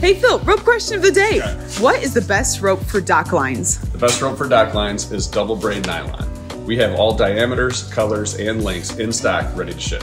Hey Phil, rope question of the day. What is the best rope for dock lines? The best rope for dock lines is double braid nylon. We have all diameters, colors, and lengths in stock ready to ship.